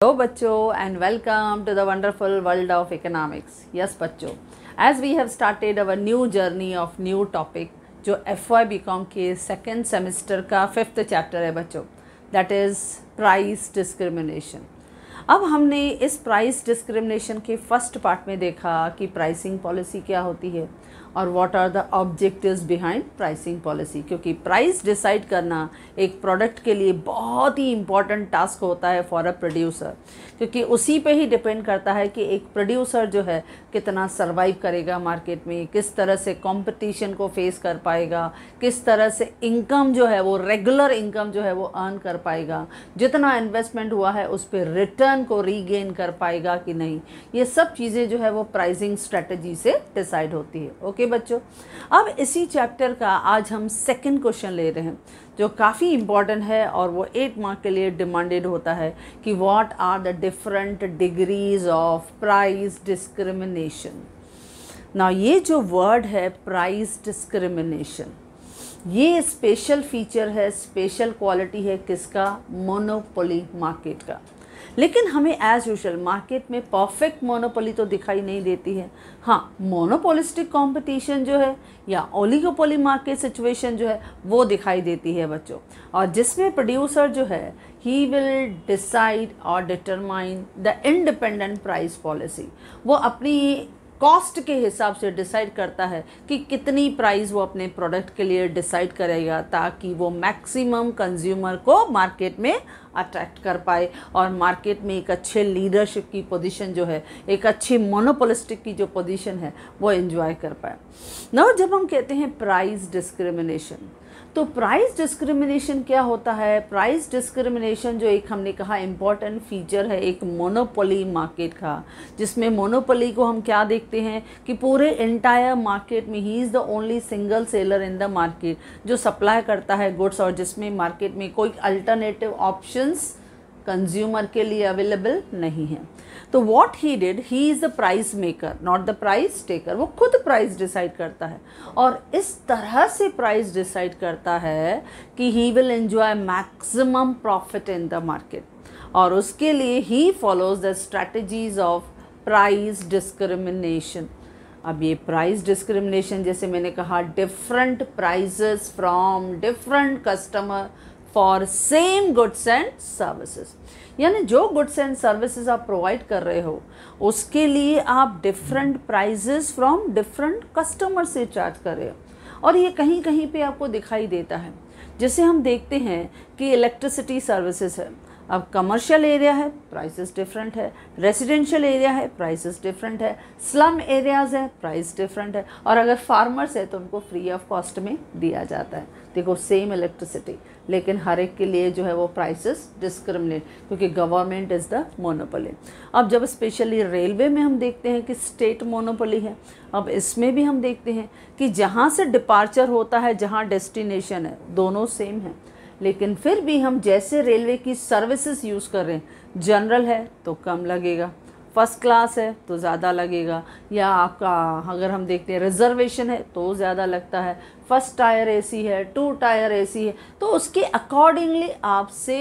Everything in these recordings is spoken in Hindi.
Hello, बच्चों, and welcome to the wonderful world of economics. Yes, बच्चों, as we have started our new journey of new topic, जो एफ़ वाई बी कॉम के सेकेंड सेमेस्टर का फिफ्थ चैप्टर है बच्चों दैट इज़ प्राइस डिस्क्रिमिनेशन अब हमने इस प्राइस डिस्क्रिमिनेशन के फ़र्स्ट पार्ट में देखा कि प्राइसिंग पॉलिसी क्या होती है और what are the objectives behind pricing policy क्योंकि प्राइस डिसाइड करना एक प्रोडक्ट के लिए बहुत ही इंपॉर्टेंट टास्क होता है फॉर अ प्रोड्यूसर क्योंकि उसी पे ही डिपेंड करता है कि एक प्रोड्यूसर जो है कितना सर्वाइव करेगा मार्केट में, किस तरह से कंपटीशन को फेस कर पाएगा, किस तरह से इनकम जो है, वो रेगुलर इनकम जो है, वो अर्न कर पाएगा। जितना इन्वेस्टमेंट हुआ है, उस पर रिटर्न को रीगेन कर पाएगा कि नहीं। ये सब चीज़ें जो है, वो प्राइसिंग स्ट्रेटजी से डिसाइड होती है। ओके बच्चों, अब इसी चैप्टर का आज हम सेकंड क्वेश्चन ले रहे हैं, जो काफ़ी इंपॉर्टेंट है और वो एट मार्क के लिए डिमांडेड होता है कि what are the different degrees of price discrimination ना ये जो वर्ड है प्राइस डिस्क्रिमिनेशन ये स्पेशल फीचर है स्पेशल क्वालिटी है किसका? मोनोपोली मार्केट का। लेकिन हमें एज यूजल मार्केट में परफेक्ट मोनोपोली तो दिखाई नहीं देती है। हाँ मोनोपोलिस्टिक कंपटीशन जो है या ओलिगोपोली मार्केट सिचुएशन जो है, वो दिखाई देती है बच्चों। और जिसमें प्रोड्यूसर जो है ही विल डिसाइड और determine the independent price policy वो अपनी कॉस्ट के हिसाब से डिसाइड करता है कि कितनी प्राइस वो अपने प्रोडक्ट के लिए डिसाइड करेगा ताकि वो मैक्सिमम कंज्यूमर को मार्केट में अट्रैक्ट कर पाए और मार्केट में एक अच्छे लीडरशिप की पोजीशन जो है, एक अच्छी मोनोपोलिस्टिक की जो पोजीशन है, वो एंजॉय कर पाए। ना जब हम कहते हैं प्राइस डिस्क्रिमिनेशन तो प्राइस डिस्क्रिमिनेशन क्या होता है? प्राइस डिस्क्रिमिनेशन जो एक हमने कहा इंपॉर्टेंट फीचर है, एक मोनोपोली मार्केट का, जिसमें मोनोपोली को हम क्या देखते हैं? कि पूरे इंटायर मार्केट में he is the only single seller in the market जो सप्लाई करता है गुड्स और जिसमें मार्केट में कोई अल्टरनेटिव ऑप्शंस कंज्यूमर के लिए अवेलेबल नहीं है। तो what he did he is the price maker not the price taker वो खुद प्राइस डिसाइड करता है। और इस तरह से प्राइस डिसाइड करता है कि he will enjoy maximum profit in the market और उसके लिए he follows the strategies of price discrimination अब ये प्राइस डिस्क्रिमिनेशन जैसे मैंने कहा different prices from different customer for same goods and services यानी जो गुड्स एंड सर्विसेज़ आप प्रोवाइड कर रहे हो, उसके लिए आप different prices from different customer से चार्ज कर रहे हो। और ये कहीं कहीं पे आपको दिखाई देता है। जैसे हम देखते हैं कि इलेक्ट्रिसिटी सर्विसेज़ है। अब कमर्शियल एरिया है प्राइसेस डिफरेंट है। रेजिडेंशियल एरिया है प्राइसेस डिफरेंट है। स्लम एरियाज़ है प्राइस डिफरेंट है। और अगर फार्मर्स है तो उनको फ्री ऑफ़ कॉस्ट में दिया जाता है। देखो सेम इलेक्ट्रिसिटी लेकिन हर एक के लिए जो है वो प्राइसेस डिस्क्रिमिनेट क्योंकि गवर्नमेंट इज़ द मोनोपोली अब जब स्पेशली रेलवे में हम देखते हैं कि स्टेट मोनोपोली है, अब इसमें भी हम देखते हैं कि जहाँ से डिपार्चर होता है, जहाँ डेस्टिनेशन है, दोनों सेम है. लेकिन फिर भी हम जैसे रेलवे की सर्विसेज़ यूज़ कर रहे हैं जनरल है तो कम लगेगा. फ़र्स्ट क्लास है तो ज़्यादा लगेगा। या आपका अगर हम देखते हैं रिजर्वेशन है तो ज़्यादा लगता है। फ़र्स्ट टायर एसी है टू टायर एसी है तो उसके अकॉर्डिंगली आपसे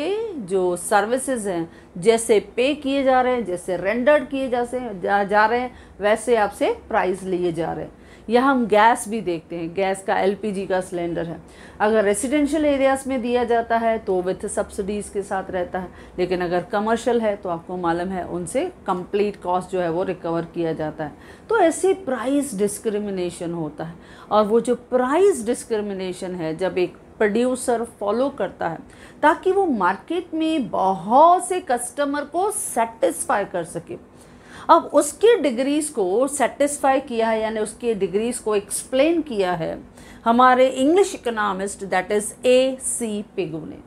जो सर्विसेज़ हैं जैसे पे किए जा रहे हैं जैसे रेंडर्ड किए जा, जा, रहे हैं वैसे आपसे प्राइस लिए जा रहे हैं। या हम गैस भी देखते हैं, गैस का एलपीजी का सिलेंडर है। अगर रेसिडेंशियल एरियाज़ में दिया जाता है तो विथ सब्सिडीज़ के साथ रहता है। लेकिन अगर कमर्शियल है तो आपको मालूम है, उनसे कंप्लीट कॉस्ट जो है, वो रिकवर किया जाता है। तो ऐसे प्राइस डिस्क्रिमिनेशन होता है। और वो जो प्राइस डिस्क्रिमिनेशन है, जब एक प्रोड्यूसर फॉलो करता है, ताकि वो मार्केट में बहुत से कस्टमर को सेटिस्फाई कर सके। अब उसकी डिग्रीज़ को सेटिस्फाई किया है, यानी उसकी डिग्रीज़ को एक्सप्लेन किया है हमारे English economist that is A C Pigou ने।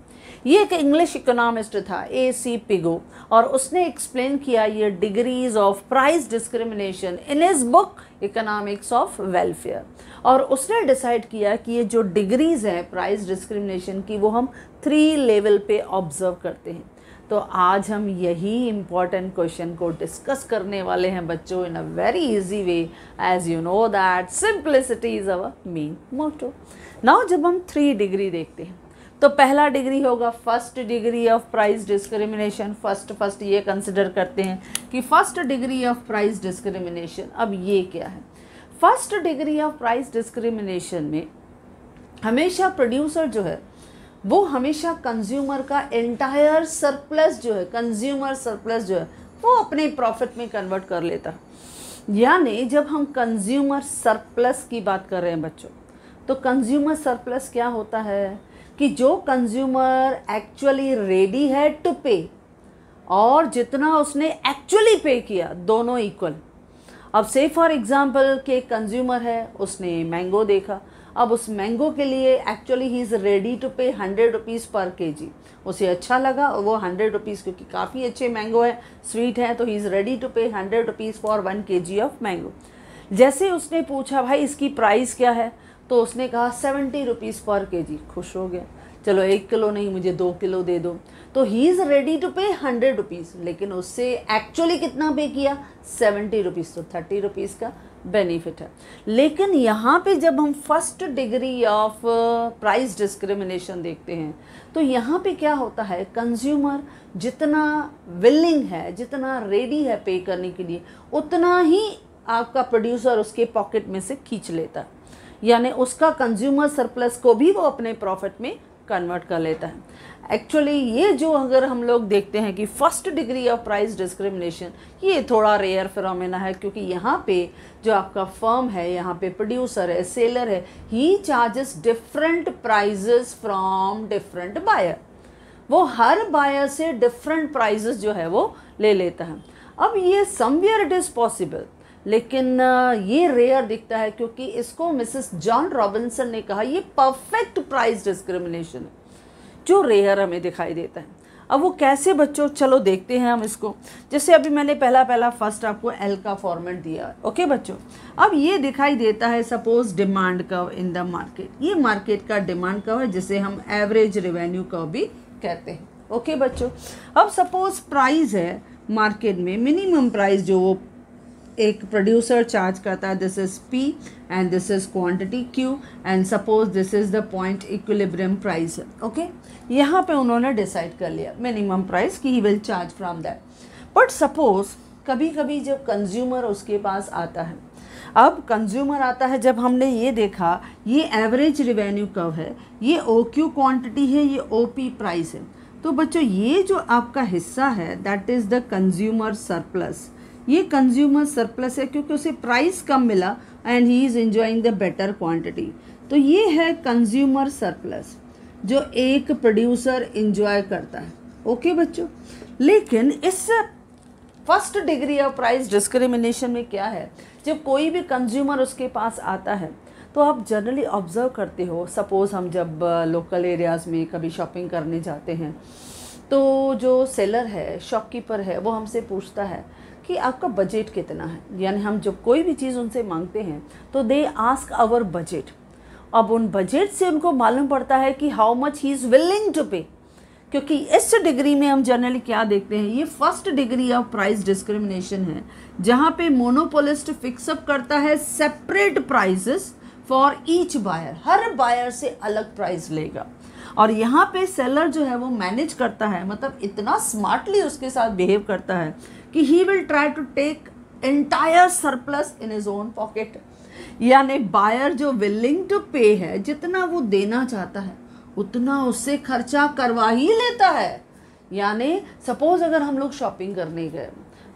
ये एक इंग्लिश इकोनॉमिस्ट था ए सी पिगो और उसने एक्सप्लेन किया ये degrees of price discrimination in his book economics of welfare और उसने डिसाइड किया कि ये जो डिग्रीज हैं प्राइस डिस्क्रिमिनेशन की, वो हम थ्री लेवल पे ऑब्ज़र्व करते हैं। तो आज हम यही इंपॉर्टेंट क्वेश्चन को डिस्कस करने वाले हैं बच्चों in a very easy way as you know that simplicity is our main motto now जब हम थ्री डिग्री देखते हैं तो पहला डिग्री होगा first degree of price discrimination first first ये कंसिडर करते हैं कि first degree of price discrimination अब ये क्या है? First degree of price discrimination में हमेशा प्रोड्यूसर जो है वो हमेशा कंज्यूमर का एंटायर सरप्लस जो है कंज्यूमर सरप्लस जो है, वो अपने प्रॉफिट में कन्वर्ट कर लेता। यानी जब हम कंज्यूमर सरप्लस की बात कर रहे हैं बच्चों तो कंज्यूमर सरप्लस क्या होता है कि जो कंज्यूमर एक्चुअली रेडी है टू पे और जितना उसने एक्चुअली पे किया, दोनों इक्वल अब से फॉर एग्जांपल के कंज्यूमर है, उसने मैंगो देखा अब उस मैंगो के लिए actually he is ready to pay hundred rupees पर के जी उसे अच्छा लगा और वो हंड्रेड रुपीज़ क्योंकि काफ़ी अच्छे मैंगो है स्वीट है तो he is ready to pay hundred rupees for one K G of mango जैसे उसने पूछा, भाई, इसकी प्राइस क्या है? तो उसने कहा, सेवेंटी रुपीज़ पर के जी खुश हो गया। चलो, एक किलो नहीं, मुझे दो किलो दे दो. तो he is ready to pay hundred rupees लेकिन उससे एक्चुअली कितना पे किया? सेवेंटी रुपीज़ तो थर्टी रुपीज़ का। बेनिफिट है. लेकिन यहाँ पे जब हम first degree of price discrimination देखते हैं तो यहाँ पे क्या होता है? कंज्यूमर जितना विलिंग है, जितना रेडी है पे करने के लिए, उतना ही आपका प्रोड्यूसर उसके पॉकेट में से खींच लेता है. यानी उसका कंज्यूमर सरप्लस को भी वो अपने प्रॉफिट में कन्वर्ट कर लेता है. एक्चुअली ये जो अगर हम लोग देखते हैं कि first degree of price discrimination ये थोड़ा रेयर फिनोमेना है, क्योंकि यहाँ पे जो आपका फर्म है, यहाँ पे प्रोड्यूसर है सेलर है he charges different prices from different buyer वो हर बायर से डिफरेंट प्राइजेस जो है वो ले लेता है। अब ये समवेयर इट इज़ पॉसिबल लेकिन ये रेयर दिखता है क्योंकि इसको मिसेस जॉन रॉबिन्सन ने कहा, ये परफेक्ट प्राइस डिस्क्रिमिनेशन है। जो रेयर हमें दिखाई देता है। अब वो कैसे बच्चों, चलो देखते हैं हम इसको। जैसे अभी मैंने पहला पहला फ़र्स्ट आपको एल का फॉर्मेट दिया। ओके बच्चों? अब ये दिखाई देता है suppose demand curve in the market ये मार्केट का डिमांड कव है, जिसे हम एवरेज रेवेन्यू कव भी कहते हैं। ओके बच्चों? अब सपोज़ प्राइस है मार्केट में मिनिमम प्राइस जो वो एक प्रोड्यूसर चार्ज करता है this is P and this is quantity Q and suppose this is the point equilibrium price okay यहाँ पे उन्होंने डिसाइड कर लिया मिनिमम प्राइस कि he will charge from that but suppose कभी कभी जब कंज्यूमर उसके पास आता है, अब कंज्यूमर आता है, जब हमने ये देखा, ये एवरेज रिवेन्यू कब है? ये ओ क्यू क्वान्टिटी है, ये ओ पी प्राइस है। तो बच्चों, ये जो आपका हिस्सा है that is the consumer surplus ये कंज्यूमर सरप्लस है क्योंकि उसे प्राइस कम मिला and he is enjoying the better quantity तो ये है कंज्यूमर सरप्लस जो एक प्रोड्यूसर इंजॉय करता है। ओके बच्चों? लेकिन इस first degree of price discrimination में क्या है? जब कोई भी कंज्यूमर उसके पास आता है तो आप जनरली ऑब्ज़र्व करते हो। सपोज़ हम जब लोकल एरियाज़ में कभी शॉपिंग करने जाते हैं तो जो सेलर है शॉपकीपर है, वो हमसे पूछता है कि आपका बजट कितना है? यानी हम जब कोई भी चीज़ उनसे मांगते हैं तो दे आस्क आवर बजट अब उन बजट से उनको मालूम पड़ता है कि how much he is willing to pay क्योंकि इस डिग्री में हम जनरली क्या देखते हैं? ये first degree of price discrimination है, जहाँ पे मोनोपोलिस्ट फिक्सअप करता है separate prices for each buyer her buyer से अलग प्राइस लेगा। और यहाँ पे सेलर जो है वो मैनेज करता है मतलब इतना स्मार्टली उसके साथ बिहेव करता है कि he will try to take entire surplus in his own pocket यानी बायर जो विलिंग टू पे है, जितना वो देना चाहता है, उतना उससे खर्चा करवा ही लेता है। यानी सपोज़ अगर हम लोग शॉपिंग करने गए,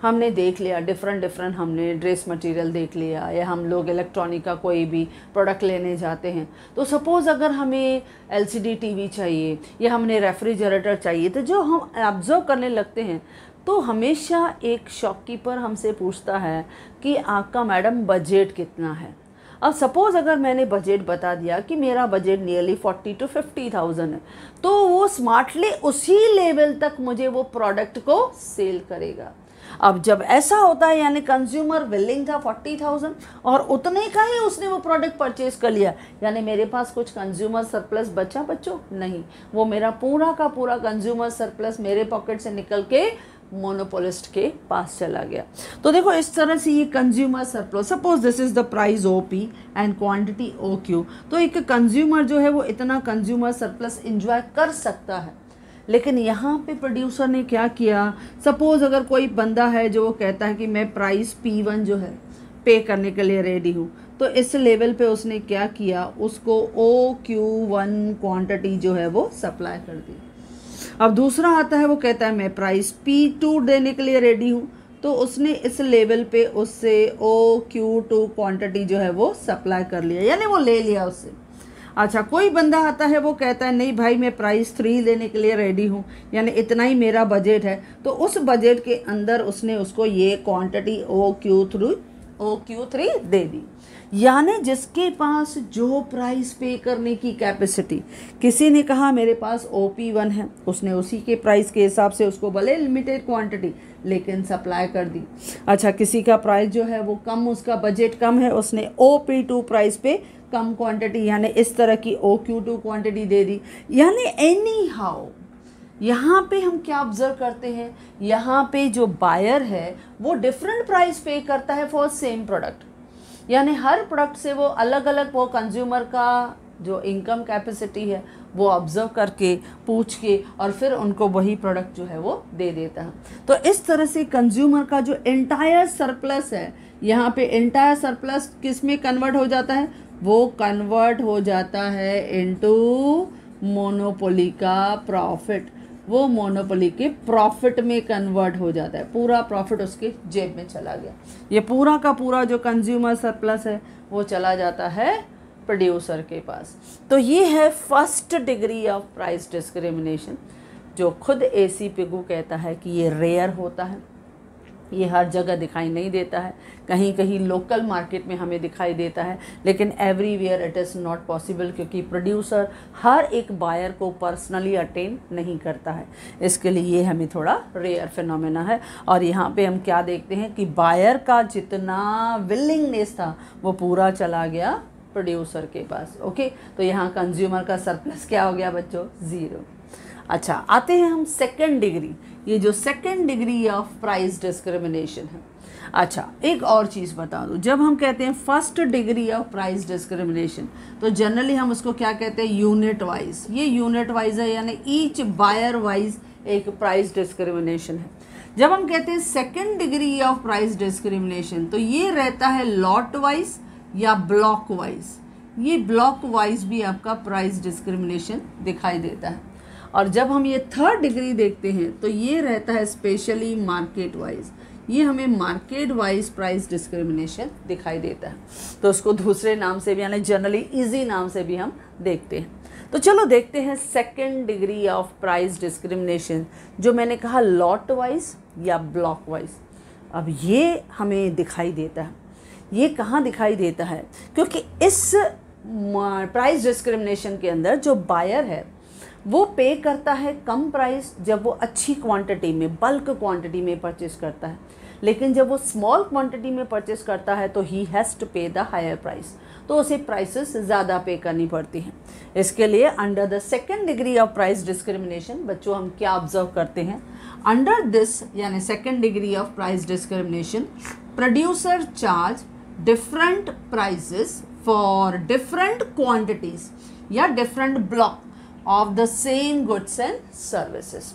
हमने देख लिया डिफरेंट डिफरेंट हमने ड्रेस मटेरियल देख लिया, या हम लोग इलेक्ट्रॉनिक का कोई भी प्रोडक्ट लेने जाते हैं तो सपोज़ अगर हमें एलसीडी टीवी चाहिए, या हमने रेफ्रिजरेटर चाहिए तो जो हम ऑब्ज़र्व करने लगते हैं तो हमेशा एक शॉपकीपर हमसे पूछता है कि आपका मैडम बजट कितना है। अब सपोज़ अगर मैंने बजट बता दिया कि मेरा budget nearly forty to fifty thousand है तो वो स्मार्टली उसी लेवल तक मुझे वो प्रोडक्ट को सेल करेगा। अब जब ऐसा होता है, यानी कंज्यूमर विलिंग था फोर्टी थाउज़ेंड और उतने का ही उसने वो प्रोडक्ट परचेज कर लिया, यानी मेरे पास कुछ कंज्यूमर सरप्लस बचा बच्चों? नहीं। वो मेरा पूरा का पूरा कंज्यूमर सरप्लस मेरे पॉकेट से निकल के मोनोपोलिस्ट के पास चला गया। तो देखो, इस तरह से ये consumer surplus suppose this is the price O P and quantity O Q तो एक कंज्यूमर जो है वो इतना कंज्यूमर सरप्लस इंजॉय कर सकता है। लेकिन यहाँ पे प्रोड्यूसर ने क्या किया? सपोज़ अगर कोई बंदा है जो वो कहता है कि मैं प्राइस पी वन जो है पे करने के लिए रेडी हूँ तो इस लेवल पे उसने क्या किया? उसको ओ क्यू वन क्वांटिटी जो है वो सप्लाई कर दी। अब दूसरा आता है, वो कहता है, मैं प्राइस पी टू देने के लिए रेडी हूँ। तो उसने इस लेवल पे उससे ओ क्यू टू क्वांटिटी जो है वो सप्लाई कर लिया, यानी वो ले लिया उससे। अच्छा कोई बंदा आता है, वो कहता है, नहीं भाई, मैं प्राइस थ्री लेने के लिए रेडी हूँ। यानी इतना ही मेरा बजट है। तो उस बजट के अंदर उसने उसको ये quantity O Q through O Q three दे दी। यानी जिसके पास जो प्राइस पे करने की कैपेसिटी किसी ने कहा, मेरे पास ओ पी वन है। उसने उसी के प्राइस के हिसाब से उसको भले लिमिटेड क्वांटिटी लेकिन सप्लाई कर दी। अच्छा किसी का प्राइस जो है वो कम, उसका बजट कम है, उसने ओ पी टू प्राइस पे कम क्वांटिटी यानी इस तरह की ओ क्यू टू क्वान्टिटी दे दी। यानी एनी हाउ यहाँ पे हम क्या ऑब्ज़र्व करते हैं? यहाँ पे जो बायर है, वो डिफरेंट प्राइस पे करता है फॉर सेम प्रोडक्ट यानी हर प्रोडक्ट से वो अलग अलग वो कंज्यूमर का जो इनकम कैपेसिटी है, वो ऑब्ज़र्व करके, पूछ के और फिर उनको वही प्रोडक्ट जो है वो दे देता है। तो इस तरह से कंज्यूमर का जो एंटायर सरप्लस है, यहाँ पे एंटायर सरप्लस किसमें कन्वर्ट हो जाता है? वो कन्वर्ट हो जाता है इनटू मोनोपोली का प्रॉफिट वो मोनोपोली के प्रॉफिट में कन्वर्ट हो जाता है। पूरा प्रॉफिट उसके जेब में चला गया। ये पूरा का पूरा जो कंज्यूमर सरप्लस है, वो चला जाता है प्रोड्यूसर के पास। तो ये है first degree of price discrimination जो खुद ए सी पिगू कहता है कि ये रेयर होता है। ये हर जगह दिखाई नहीं देता है। कहीं कहीं लोकल मार्केट में हमें दिखाई देता है, लेकिन everywhere it is not possible क्योंकि प्रोड्यूसर हर एक बायर को पर्सनली अटेंड नहीं करता है। इसके लिए ये हमें थोड़ा रेयर फिनोमेना है। और यहाँ पे हम क्या देखते हैं कि बायर का जितना विलिंगनेस था, वो पूरा चला गया प्रोड्यूसर के पास ओके तो यहाँ कंज्यूमर का सरप्लस क्या हो गया बच्चों? ज़ीरो अच्छा आते हैं हम सेकेंड डिग्री ये जो second degree of price discrimination है। अच्छा एक और चीज़ बता दूँ। जब हम कहते हैं first degree of price discrimination तो जनरली हम उसको क्या कहते हैं? यूनिट वाइज ये यूनिट वाइज है, यानी ईच बायर वाइज एक प्राइस डिस्क्रिमिनेशन है। जब हम कहते हैं second degree of price discrimination तो ये रहता है लॉट वाइज या ब्लॉक वाइज ये ब्लॉक वाइज भी आपका प्राइस डिस्क्रिमिनेशन दिखाई देता है। और जब हम ये थर्ड डिग्री देखते हैं तो ये रहता है स्पेशली मार्केट वाइज ये हमें मार्केट वाइज प्राइस डिस्क्रिमिनेशन दिखाई देता है। तो उसको दूसरे नाम से भी, यानी जनरली इजी नाम से भी हम देखते हैं। तो चलो देखते हैं second degree of price discrimination जो मैंने कहा लॉट वाइज या ब्लॉक वाइज अब ये हमें दिखाई देता है। ये कहाँ दिखाई देता है? क्योंकि इस प्राइस डिस्क्रिमिनेशन के अंदर जो बायर है वो पे करता है कम प्राइस जब वो अच्छी क्वांटिटी में बल्क क्वांटिटी में परचेस करता है। लेकिन जब वो स्मॉल क्वांटिटी में परचेस करता है तो he has to pay the higher price तो उसे प्राइसेस ज़्यादा पे करनी पड़ती हैं। इसके लिए under the second degree of price discrimination बच्चों, हम क्या ऑब्ज़र्व करते हैं? अंडर दिस यानी second degree of price discrimination producer charge different prices for different quantities या different block of the same goods and services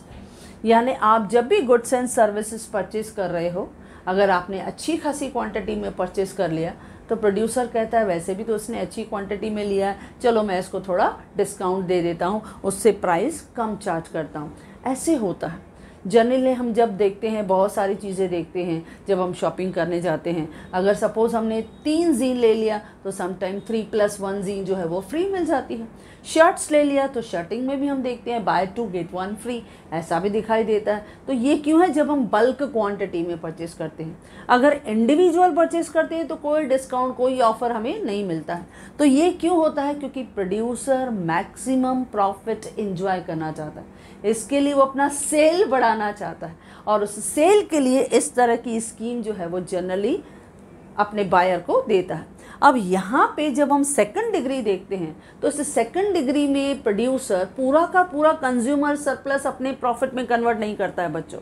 यानी आप जब भी गुड्स एंड सर्विसेज़ परचेज कर रहे हो, अगर आपने अच्छी खासी क्वांटिटी में परचेज कर लिया तो प्रोड्यूसर कहता है, वैसे भी तो उसने अच्छी क्वांटिटी में लिया है। चलो मैं इसको थोड़ा डिस्काउंट दे देता हूँ, उससे प्राइस कम चार्ज करता हूँ। ऐसे होता है। जनरली हम जब देखते हैं, बहुत सारी चीज़ें देखते हैं, जब हम शॉपिंग करने जाते हैं, अगर सपोज़ हमने तीन जीन ले लिया तो sometime three plus one jean जो है वो फ्री मिल जाती है। शर्ट्स ले लिया तो शर्टिंग में भी हम देखते हैं buy two get one free ऐसा भी दिखाई देता है। तो ये क्यों है जब हम बल्क क्वांटिटी में परचेस करते हैं? अगर इंडिविजुअल परचेस करते हैं तो कोई डिस्काउंट कोई ऑफ़र हमें नहीं मिलता है। तो ये क्यों होता है? क्योंकि प्रोड्यूसर मैक्सिमम प्रॉफिट इंजॉय करना चाहता है। इसके लिए वो अपना सेल बढ़ाना चाहता है। और उस सेल के लिए इस तरह की स्कीम जो है वो जनरली अपने बायर को देता है। अब यहाँ पे जब हम सेकंड डिग्री देखते हैं तो इस सेकंड डिग्री में प्रोड्यूसर पूरा का पूरा कंज्यूमर सरप्लस अपने प्रॉफिट में कन्वर्ट नहीं करता है बच्चों।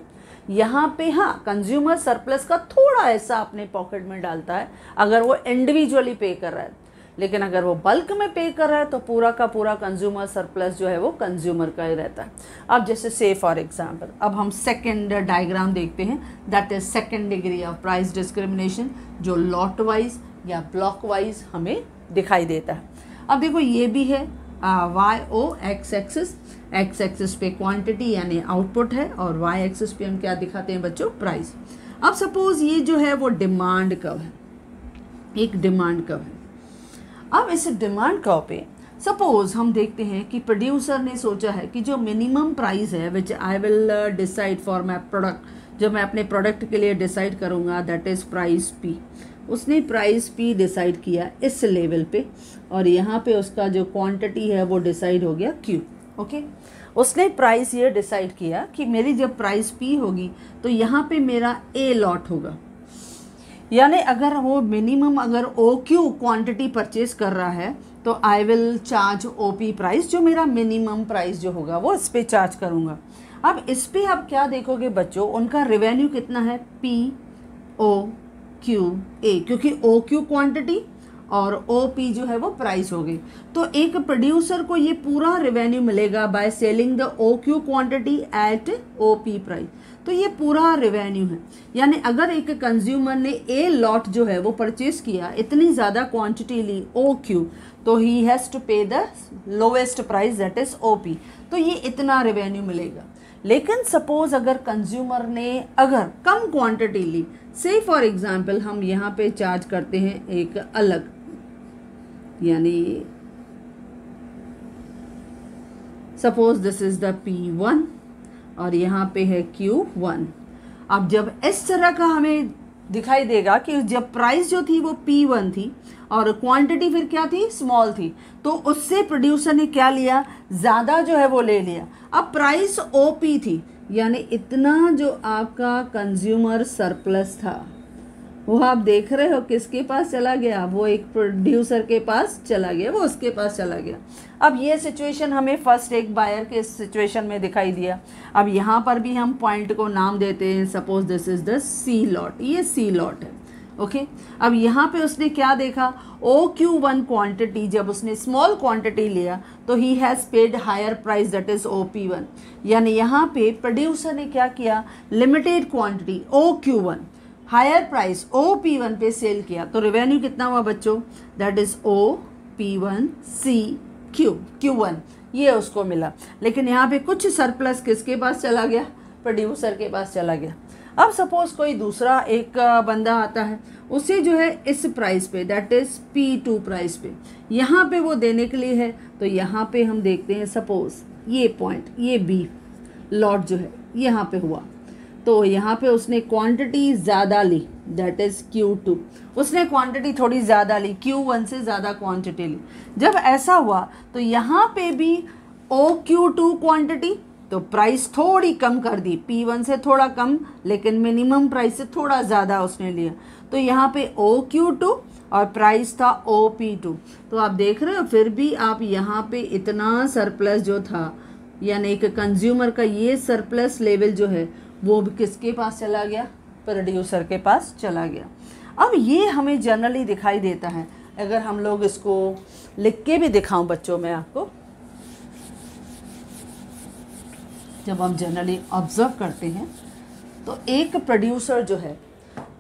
यहाँ पे हाँ कंज्यूमर सरप्लस का थोड़ा ऐसा अपने पॉकेट में डालता है, अगर वो इंडिविजुअली पे कर रहा है। लेकिन अगर वो बल्क में पे कर रहा है तो पूरा का पूरा कंज्यूमर सरप्लस जो है वो कंज्यूमर का ही रहता है। अब जैसे से फॉर एग्जांपल अब हम सेकंड डायग्राम देखते हैं that is second degree of price discrimination जो लॉट वाइज या ब्लॉक वाइज हमें दिखाई देता है। अब देखो, ये भी है Y O X axis X axis पे क्वांटिटी यानी आउटपुट है और वाई एक्सिस पे हम क्या दिखाते हैं बच्चों? प्राइस अब सपोज़ ये जो है वो डिमांड कव है। एक डिमांड कव है। अब इस डिमांड कव पे सपोज़ हम देखते हैं कि प्रोड्यूसर ने सोचा है कि जो मिनिमम प्राइस है which I will decide for my product जो मैं अपने प्रोडक्ट के लिए डिसाइड करूँगा दैट इज़ प्राइस पी उसने प्राइस पी डिसाइड किया इस लेवल पे और यहाँ पे उसका जो क्वांटिटी है वो डिसाइड हो गया क्यू ओके उसने प्राइस ये डिसाइड किया कि मेरी जब प्राइस पी होगी तो यहाँ पे मेरा ए लॉट होगा। यानी अगर वो मिनिमम अगर ओ क्यू क्वांटिटी परचेज कर रहा है तो I will charge O P price जो मेरा मिनिमम प्राइस जो होगा, वो इस पर चार्ज करूँगा। अब इस पर आप क्या देखोगे बच्चों? उनका रेवेन्यू कितना है? पी ओ क्यू ए क्योंकि ओ क्यू क्वान्टिटी और ओ पी जो है वो प्राइस हो गई तो एक प्रोड्यूसर को ये पूरा रेवेन्यू मिलेगा by selling the O Q quantity at O P price तो ये पूरा रेवेन्यू है। यानी अगर एक कंज्यूमर ने ए लॉट जो है वो परचेज किया, इतनी ज़्यादा क्वांटिटी ली ओ क्यू तो he has to pay the lowest price that is O P तो ये इतना रेवेन्यू मिलेगा। लेकिन सपोज़ अगर कंज्यूमर ने अगर कम क्वांटिटी ली से फॉर एग्ज़ाम्पल हम यहाँ पे चार्ज करते हैं एक अलग, यानी suppose this is the P one और यहाँ पे है क्यू वन अब जब इस तरह का हमें दिखाई देगा कि जब प्राइस जो थी वो पी वन थी और क्वांटिटी फिर क्या थी? स्मॉल थी। तो उससे प्रोड्यूसर ने क्या लिया? ज़्यादा जो है वो ले लिया। अब प्राइस ओ पी थी। यानी इतना जो आपका कंज्यूमर सरप्लस था, वो आप देख रहे हो किसके पास चला गया? वो एक प्रोड्यूसर के पास चला गया, वो उसके पास चला गया। अब ये सिचुएशन हमें फ़र्स्ट एक बायर के सिचुएशन में दिखाई दिया। अब यहाँ पर भी हम पॉइंट को नाम देते हैं। Suppose this is the C lot ये सी लॉट है। Okay okay? अब यहाँ पे उसने क्या देखा? ओ क्यू वन क्वान्टिटी जब उसने स्मॉल क्वांटिटी लिया तो he has paid higher price that is O P one यानी यहाँ पे प्रोड्यूसर ने क्या किया? Limited quantity O Q one higher price O P one पे सेल किया. तो रेवेन्यू कितना हुआ बच्चों? That is O P one C Q Q one ये उसको मिला. लेकिन यहाँ पे कुछ सरप्लस किसके पास चला गया? प्रोड्यूसर के पास चला गया. अब सपोज़ कोई दूसरा एक बंदा आता है, उसे जो है इस प्राइस पे that is P two price पे, यहाँ पे वो देने के लिए है तो यहाँ पे हम देखते हैं सपोज़ ये पॉइंट ये बी लॉट जो है, यहाँ पे हुआ। तो यहाँ पे उसने क्वांटिटी ज़्यादा ली दैट इज़ क्यू टू उसने क्वांटिटी थोड़ी ज़्यादा ली क्यू वन से ज़्यादा क्वांटिटी ली। जब ऐसा हुआ तो यहाँ पे भी ओ क्यू टू क्वान्टिटी तो प्राइस थोड़ी कम कर दी। पी वन से थोड़ा कम, लेकिन मिनिमम प्राइस से थोड़ा ज़्यादा उसने लिया। तो यहाँ पे ओ क्यू टू और प्राइस था ओ पी टू तो आप देख रहे हो, फिर भी आप यहाँ पे इतना सरप्लस जो था, यानी एक कंज्यूमर का ये सरप्लस लेवल जो है, वो भी किसके पास चला गया? प्रोड्यूसर के पास चला गया। अब ये हमें जनरली दिखाई देता है। अगर हम लोग इसको लिख के भी दिखाऊँ बच्चों, में आपको जब हम जनरली ऑब्ज़र्व करते हैं तो एक प्रोड्यूसर जो है,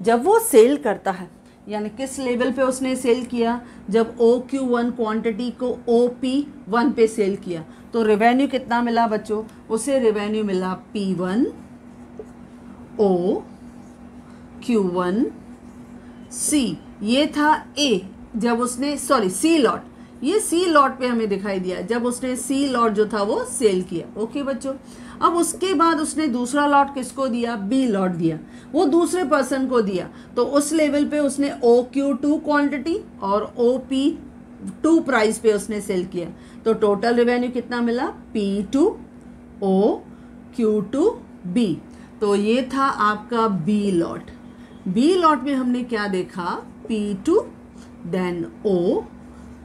जब वो सेल करता है, यानी किस लेवल पे उसने सेल किया, जब ओ क्यू वन क्वान्टिटी को ओ पी वन पे सेल किया तो रेवेन्यू कितना मिला बच्चों? उसे रेवेन्यू मिला P one O Q one C ये था ए जब उसने सॉरी सी लॉट ये सी लॉट पे हमें दिखाई दिया, जब उसने सी लॉट जो था वो सेल किया. ओके बच्चों? अब उसके बाद उसने दूसरा लॉट किसको दिया? बी लॉट दिया। वो दूसरे पर्सन को दिया। तो उस लेवल पे उसने ओ क्यू टू क्वान्टिटी और ओ पी टू प्राइस पे उसने सेल किया। तो टोटल रेवेन्यू कितना मिला? P two O Q two B तो ये था आपका बी लॉट बी लॉट में हमने क्या देखा? P two then O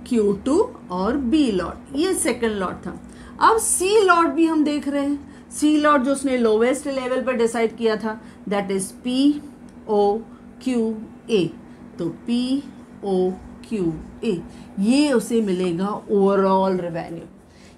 Q two और बी लॉट ये सेकंड लॉट था। अब सी लॉट भी हम देख रहे हैं। सी लॉट जो उसने लोवेस्ट लेवल पर डिसाइड किया था that is P O Q A तो पी ओ क्यू ए ये उसे मिलेगा ओवरऑल रेवेन्यू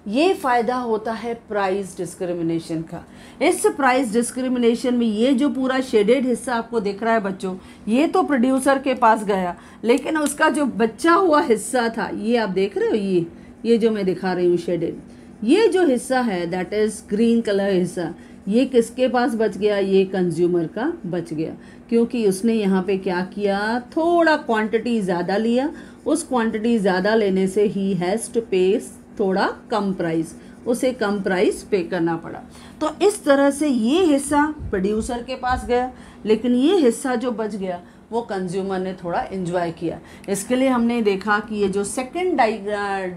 ये फ़ायदा होता है प्राइस डिस्क्रिमिनेशन का. इस प्राइस डिस्क्रिमिनेशन में ये जो पूरा शेडेड हिस्सा आपको दिख रहा है बच्चों, ये तो प्रोड्यूसर के पास गया, लेकिन उसका जो बच्चा हुआ हिस्सा था, ये आप देख रहे हो ये? ये जो मैं दिखा रही हूँ शेडेड ये जो हिस्सा है दैट इज़ ग्रीन कलर हिस्सा, ये किसके पास बच गया? ये कंज्यूमर का बच गया। क्योंकि उसने यहाँ पे क्या किया? थोड़ा क्वांटिटी ज़्यादा लिया। उस क्वांटिटी ज़्यादा लेने से ही हैज़ टू पे थोड़ा कम प्राइस उसे कम प्राइस पे करना पड़ा। तो इस तरह से ये हिस्सा प्रोड्यूसर के पास गया। लेकिन ये हिस्सा जो बच गया वो कंज्यूमर ने थोड़ा इन्जॉय किया। इसके लिए हमने देखा कि ये जो second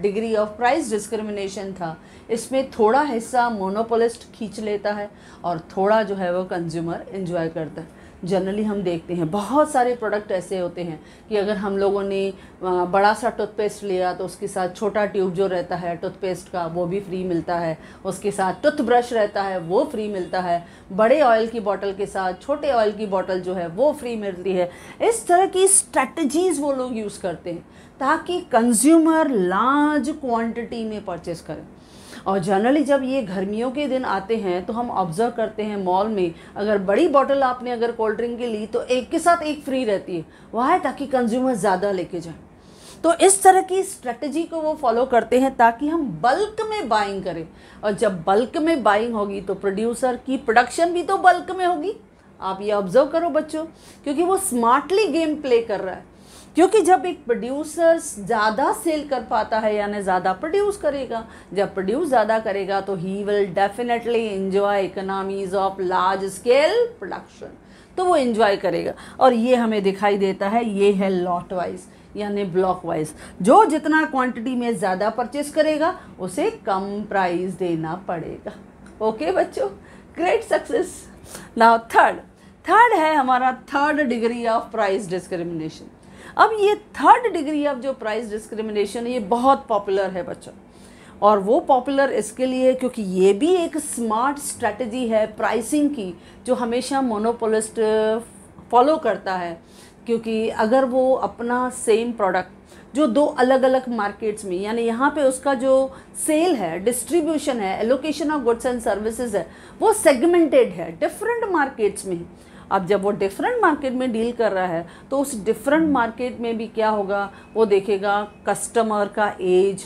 degree of price discrimination था, इसमें थोड़ा हिस्सा मोनोपोलिस्ट खींच लेता है और थोड़ा जो है वो कंज्यूमर इन्जॉय करता है। जनरली हम देखते हैं। बहुत सारे प्रोडक्ट ऐसे होते हैं कि अगर हम लोगों ने बड़ा सा टूथपेस्ट लिया तो उसके साथ छोटा ट्यूब जो रहता है टूथपेस्ट का, वो भी फ्री मिलता है। उसके साथ टूथब्रश रहता है, वो फ्री मिलता है। बड़े ऑयल की बॉटल के साथ, छोटे ऑयल की बॉटल जो है, वो फ्री मिलती है। इस तरह की स्ट्रैटेजीज़ वो लोग यूज़ करते हैं ताकि कंज्यूमर लार्ज क्वांटिटी में परचेस करें। और जनरली जब ये गर्मियों के दिन आते हैं तो हम ऑब्ज़र्व करते हैं मॉल में, अगर बड़ी बॉटल आपने अगर कोल्ड ड्रिंक की ली तो एक के साथ एक फ्री रहती है। वह है ताकि कंज्यूमर ज़्यादा लेके जाए। तो इस तरह की स्ट्रेटजी को वो फॉलो करते हैं, ताकि हम बल्क में बाइंग करें। और जब बल्क में बाइंग होगी तो प्रोड्यूसर की प्रोडक्शन भी तो बल्क में होगी। आप ये ऑब्ज़र्व करो बच्चों, क्योंकि वो स्मार्टली गेम प्ले कर रहा है। क्योंकि जब एक प्रोड्यूसर ज़्यादा सेल कर पाता है यानी ज़्यादा प्रोड्यूस करेगा, जब प्रोड्यूस ज़्यादा करेगा तो he will definitely enjoy economies of large scale production तो वो इन्जॉय करेगा। और ये हमें दिखाई देता है, ये है लॉट वाइज यानी ब्लॉक वाइज जो जितना क्वांटिटी में ज़्यादा परचेस करेगा, उसे कम प्राइस देना पड़ेगा। ओके बच्चों? Great success now third third है हमारा third degree of price discrimination अब ये थर्ड डिग्री ऑफ़ जो प्राइस डिस्क्रिमिनेशन ये बहुत पॉपुलर है बच्चों। और वो पॉपुलर इसके लिए क्योंकि ये भी एक स्मार्ट स्ट्रेटजी है प्राइसिंग की, जो हमेशा मोनोपोलिस्ट फॉलो करता है। क्योंकि अगर वो अपना सेम प्रोडक्ट जो दो अलग अलग मार्केट्स में, यानी यहाँ पे उसका जो सेल है डिस्ट्रीब्यूशन है allocation of goods and services है, वो सेगमेंटेड है डिफरेंट मार्केट्स में। अब जब वो डिफरेंट मार्केट में डील कर रहा है तो उस डिफरेंट मार्केट में भी क्या होगा? वो देखेगा कस्टमर का एज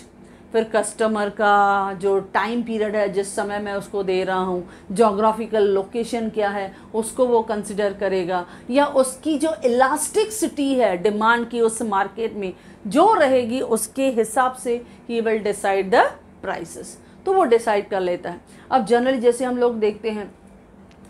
फिर कस्टमर का जो टाइम पीरियड है, जिस समय मैं उसको दे रहा हूँ जोग्राफिकल लोकेशन क्या है, उसको वो कंसिडर करेगा। या उसकी जो इलास्टिक है डिमांड की उस मार्केट में, जो रहेगी, उसके हिसाब से he will decide the prices तो वो डिसाइड कर लेता है। अब जनरली जैसे हम लोग देखते हैं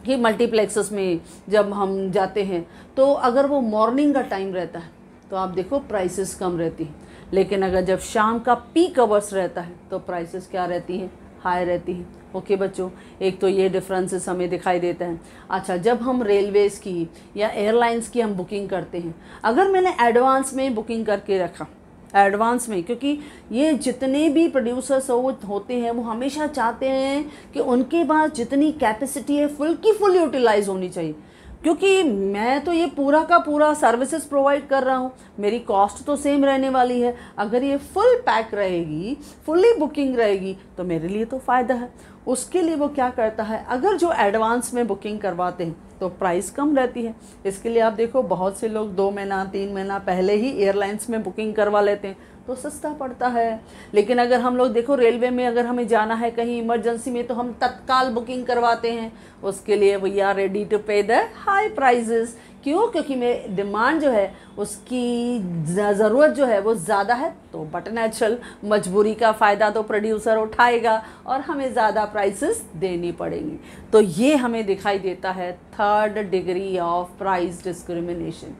कि मल्टीप्लेक्सेस में जब हम जाते हैं तो अगर वो मॉर्निंग का टाइम रहता है तो आप देखो प्राइसेस कम रहती हैं। लेकिन अगर जब शाम का पीक अवर्स रहता है तो प्राइसेस क्या रहती हैं? हाई रहती हैं। ओके बच्चों, एक तो ये डिफरेंसेस हमें दिखाई देता है। अच्छा जब हम रेलवेज़ की या एयरलाइंस की हम बुकिंग करते हैं, अगर मैंने एडवांस में बुकिंग करके रखा एडवांस में, क्योंकि ये जितने भी प्रोड्यूसर्स हो, होते हैं, वो हमेशा चाहते हैं कि उनके पास जितनी कैपेसिटी है फुल की फुल यूटिलाइज होनी चाहिए। क्योंकि मैं तो ये पूरा का पूरा सर्विसेज़ प्रोवाइड कर रहा हूँ, मेरी कॉस्ट तो सेम रहने वाली है। अगर ये फुल पैक रहेगी फुल्ली बुकिंग रहेगी तो मेरे लिए तो फ़ायदा है। उसके लिए वो क्या करता है? अगर जो एडवांस में बुकिंग करवाते हैं तो प्राइस कम रहती है। इसके लिए आप देखो, बहुत से लोग दो महीना, तीन महीना पहले ही एयरलाइंस में बुकिंग करवा लेते हैं तो सस्ता पड़ता है। लेकिन अगर हम लोग देखो रेलवे में अगर हमें जाना है कहीं इमरजेंसी में तो हम तत्काल बुकिंग करवाते हैं। उसके लिए we are ready to pay the high prices क्यों? क्योंकि मेरी डिमांड जो है, उसकी ज़रूरत जो है, वो ज़्यादा है तो बट नेचुरल मजबूरी का फ़ायदा तो प्रोड्यूसर उठाएगा और हमें ज़्यादा प्राइसेस देनी पड़ेंगी। तो ये हमें दिखाई देता है third degree of price discrimination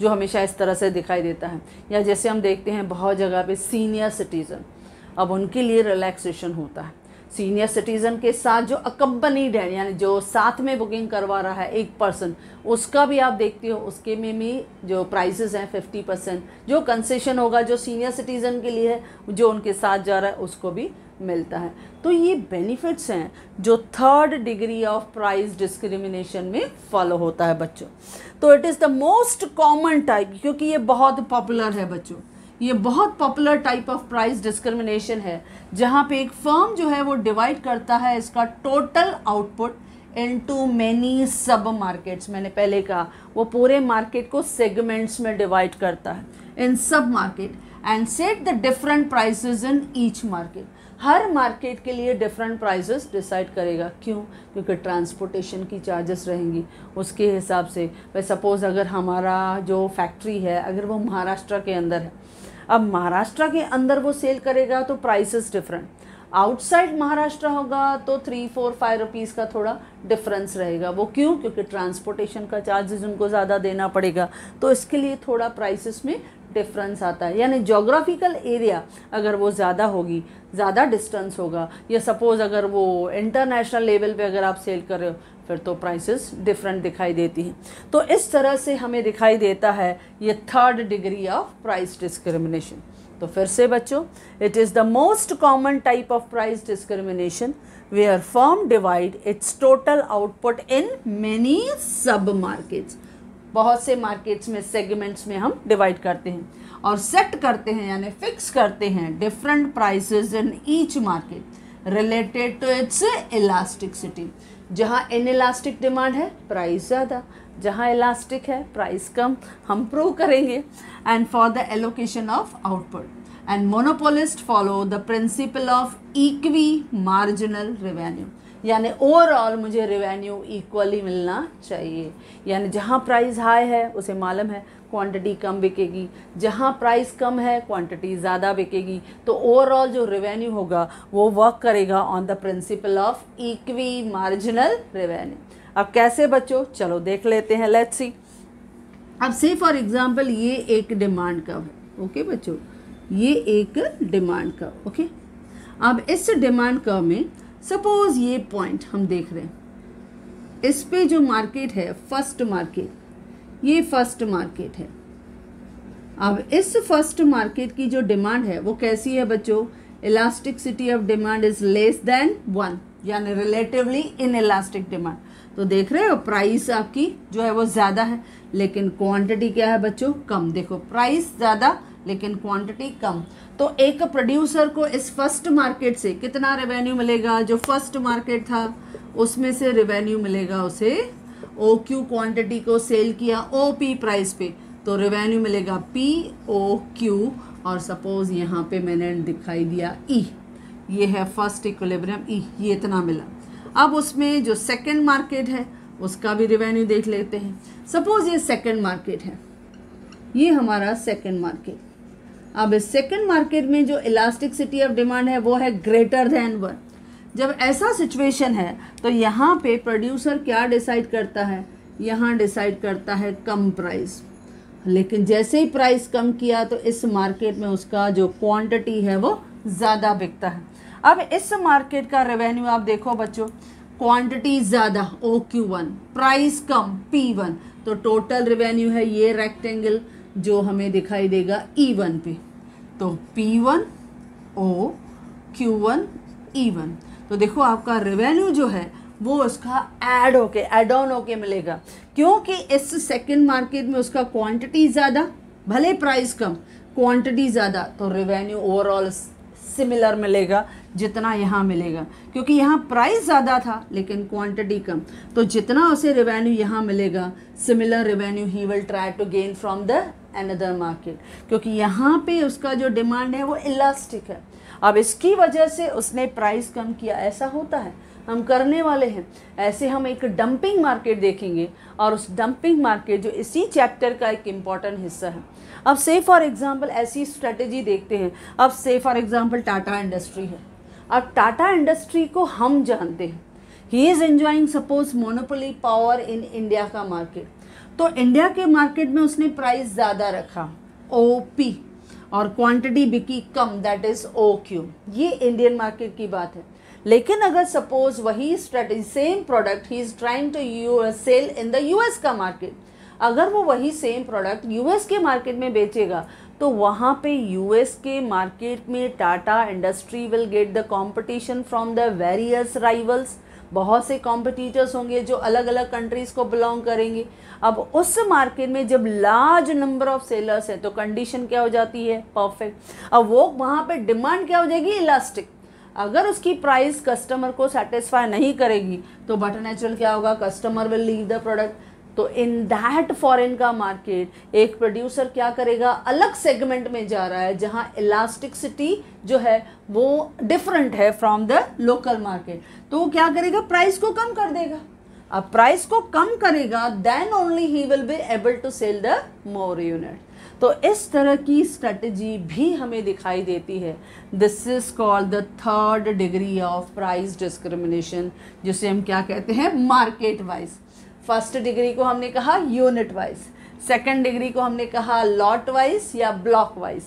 जो हमेशा इस तरह से दिखाई देता है। या जैसे हम देखते हैं, बहुत जगह पे सीनियर सिटीज़न अब उनके लिए रिलैक्सेशन होता है। सीनियर सिटीज़न के साथ जो अकम्पनीड है यानी जो साथ में बुकिंग करवा रहा है एक पर्सन उसका भी आप देखते हो, उसके में भी जो प्राइसेस हैं फिफ्टी परसेंट जो कंसेशन होगा, जो सीनियर सिटीज़न के लिए है, जो उनके साथ जा रहा है, उसको भी मिलता है। तो ये बेनिफिट्स हैं जो third degree of price discrimination में फॉलो होता है बच्चों। तो it is the most common type क्योंकि ये बहुत पॉपुलर है बच्चों। ये बहुत popular type of price discrimination है, जहाँ पे एक फर्म जो है वो डिवाइड करता है इसका total output into many sub markets मैंने पहले कहा, वो पूरे मार्केट को सेगमेंट्स में डिवाइड करता है in sub market and set the different prices in each market her market के लिए डिफरेंट प्राइसेस डिसाइड करेगा। क्यों? क्योंकि ट्रांसपोर्टेशन की चार्जेस रहेंगी। उसके हिसाब से भाई सपोज़ अगर हमारा जो फैक्ट्री है, अगर वो महाराष्ट्र के अंदर है अब महाराष्ट्र के अंदर वो सेल करेगा तो प्राइसेस डिफरेंट आउटसाइड महाराष्ट्र होगा तो थ्री फोर फाइव रुपीज़ का थोड़ा डिफरेंस रहेगा. वो क्यों? क्योंकि ट्रांसपोर्टेशन का चार्जेस उनको ज़्यादा देना पड़ेगा. तो इसके लिए थोड़ा प्राइसेस में डिफरेंस आता है. यानी जोग्राफिकल एरिया अगर वो ज़्यादा होगी, ज़्यादा डिस्टेंस होगा, या सपोज़ अगर वो इंटरनेशनल लेवल पे अगर आप सेल कर रहे हो फिर तो प्राइसेस डिफरेंट दिखाई देती हैं। तो इस तरह से हमें दिखाई देता है ये third degree of price discrimination तो फिर से बच्चों it is the most common type of price discrimination where firm divide its total output in many sub markets बहुत से मार्केट्स में सेगमेंट्स में हम डिवाइड करते हैं और सेट करते हैं, यानी फिक्स करते हैं different prices in each market related to its elasticity जहाँ इन इलास्टिक डिमांड है प्राइस ज़्यादा। जहाँ इलास्टिक है प्राइस कम। हम प्रूव करेंगे। And for the allocation of output and monopolist follow the principle of equi marginal revenue यानी ओवरऑल मुझे रेवेन्यू इक्वली मिलना चाहिए। यानी जहाँ प्राइस हाई है, उसे मालूम है क्वांटिटी कम बिकेगी। जहाँ प्राइस कम है क्वांटिटी ज़्यादा बिकेगी। तो ओवरऑल जो रेवेन्यू होगा, वो वर्क करेगा on the principle of equi marginal revenue अब कैसे बच्चों? चलो देख लेते हैं लेट्स सी अब से फॉर एग्जांपल ये एक डिमांड का है। ओके बच्चों? ये एक डिमांड का ओके अब इस डिमांड का में सपोज़ ये पॉइंट हम देख रहे हैं। इस पे जो मार्केट है फ़र्स्ट मार्केट ये फ़र्स्ट मार्केट है। अब इस फ़र्स्ट मार्केट की जो डिमांड है, वो कैसी है बच्चों? Elasticity of demand is less than one यानी रिलेटिवली इन इलास्टिक डिमांड तो देख रहे हो प्राइस आपकी जो है वो ज़्यादा है, लेकिन क्वांटिटी क्या है बच्चों? कम। देखो प्राइस ज़्यादा, लेकिन क्वांटिटी कम। तो एक प्रोड्यूसर को इस फ़र्स्ट मार्केट से कितना रेवेन्यू मिलेगा? जो फ़र्स्ट मार्केट था उसमें से रेवेन्यू मिलेगा उसे ओ क्यू क्वान्टिटी को सेल किया ओ पी प्राइस पे। तो रेवेन्यू मिलेगा पी ओ क्यू और सपोज़ यहाँ पे मैंने दिखाई दिया ई e. ये है फ़र्स्ट इक्विलिब्रियम ई e, ये इतना मिला। अब उसमें जो सेकंड मार्केट है उसका भी रिवेन्यू देख लेते हैं। सपोज़ ये सेकंड मार्केट है। ये हमारा सेकंड मार्केट अब सेकंड मार्केट में जो इलास्टिक ऑफ़ डिमांड है, वो है ग्रेटर देन वन जब ऐसा सिचुएशन है तो यहाँ पे प्रोड्यूसर क्या डिसाइड करता है? यहाँ डिसाइड करता है कम प्राइस लेकिन जैसे ही प्राइस कम किया तो इस मार्केट में उसका जो क्वांटिटी है, वो ज़्यादा बिकता है. अब इस मार्केट का रेवेन्यू आप देखो बच्चों क्वांटिटी ज़्यादा ओ क्यू वन प्राइस कम पी वन तो टोटल रेवेन्यू है ये रेक्टेंगल जो हमें दिखाई देगा ई e वन पे. तो P one O Q one E one तो देखो आपका रेवेन्यू जो है, वो उसका ऐड होके एड ऑन होके मिलेगा। क्योंकि इस सेकंड मार्केट में उसका क्वांटिटी ज़्यादा, भले प्राइस कम क्वांटिटी ज़्यादा तो रेवेन्यू ओवरऑल सिमिलर मिलेगा, जितना यहाँ मिलेगा। क्योंकि यहाँ प्राइस ज़्यादा था, लेकिन क्वांटिटी कम। तो जितना उसे रेवेन्यू यहाँ मिलेगा similar revenue he will try to gain from the another market क्योंकि यहाँ पे उसका जो डिमांड है वो इलास्टिक है। अब इसकी वजह से उसने प्राइस कम किया। ऐसा होता है। हम करने वाले हैं। ऐसे हम एक डंपिंग मार्केट देखेंगे और उस डंपिंग मार्केट जो इसी चैप्टर का एक इंपॉर्टेंट हिस्सा है। अब से फॉर एग्जांपल ऐसी स्ट्रेटेजी देखते हैं। अब से फॉर एग्जांपल टाटा इंडस्ट्री है। अब टाटा इंडस्ट्री को हम जानते हैं। He is enjoying suppose monopoly power in India का मार्केट तो इंडिया के मार्केट में उसने प्राइस ज़्यादा रखा ओ पी और क्वांटिटी बिकी कम दैट इज़ ओ क्यू ये इंडियन मार्केट की बात है। लेकिन अगर सपोज़ वही strategy same product he is trying to you sell in the US का मार्केट अगर वो वही सेम प्रोडक्ट यूएस के मार्केट में बेचेगा तो वहाँ पे यूएस के मार्केट में Tata industry will get the competition from the various rivals बहुत से कॉम्पिटिटर्स होंगे जो अलग अलग कंट्रीज़ को बिलोंग करेंगे। अब उस मार्केट में जब लार्ज नंबर ऑफ़ सेलर्स है तो कंडीशन क्या हो जाती है? परफेक्ट अब वो वहाँ पे डिमांड क्या हो जाएगी? इलास्टिक अगर उसकी प्राइस कस्टमर को सेटिस्फाई नहीं करेगी तो बट नेचुरल क्या होगा? Customer will leave the product तो इन दैट फॉरेन का मार्केट एक प्रोड्यूसर क्या करेगा? अलग सेगमेंट में जा रहा है, जहाँ इलास्टिकसिटी जो है, वो डिफरेंट है फ्रॉम द लोकल मार्केट तो वो क्या करेगा? प्राइस को कम कर देगा। अब प्राइस को कम करेगा then only he will be able to sell the more unit तो इस तरह की स्ट्रेटजी भी हमें दिखाई देती है। This is called the third degree of price discrimination जिसे हम क्या कहते हैं? मार्केट वाइज फ़र्स्ट डिग्री को हमने कहा यूनिट वाइज, सेकेंड डिग्री को हमने कहा लॉट वाइज या ब्लॉक वाइज,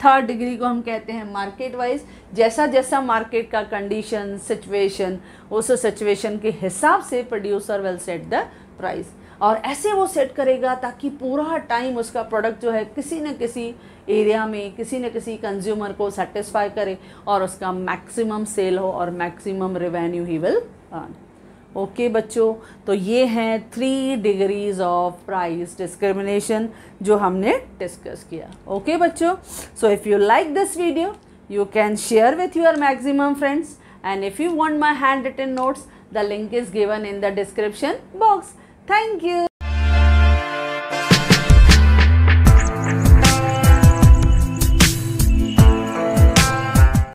थर्ड डिग्री को हम कहते हैं मार्केट वाइज। जैसा जैसा मार्केट का कंडीशन, सिचुएशन, उस सिचुएशन के हिसाब से producer will set the price और ऐसे वो सेट करेगा ताकि पूरा टाइम उसका प्रोडक्ट जो है किसी न किसी एरिया में, किसी न किसी कंज्यूमर को सेटिस्फाई करे और उसका मैक्सिमम सेल हो और maximum revenue he will earn okay बच्चों तो ये हैं three degrees of price discrimination जो हमने डिस्कस किया। ओके बच्चों so if you like this video you can share with your maximum friends and if you want my hand written notes the link is given in the description box thank you